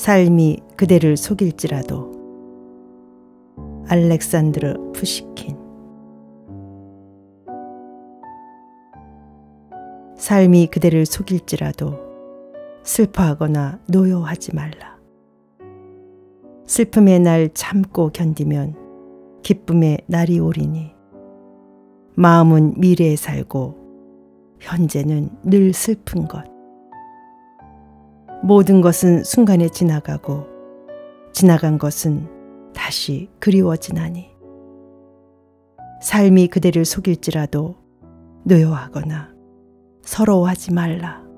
삶이 그대를 속일지라도 알렉산드르 푸시킨 삶이 그대를 속일지라도 슬퍼하거나 노여하지 말라. 슬픔의 날 참고 견디면 기쁨의 날이 오리니 마음은 미래에 살고 현재는 늘 슬픈 것. 모든 것은 순간에 지나가고 지나간 것은 다시 그리워지나니 삶이 그대를 속일지라도 노여하거나 서러워하지 말라.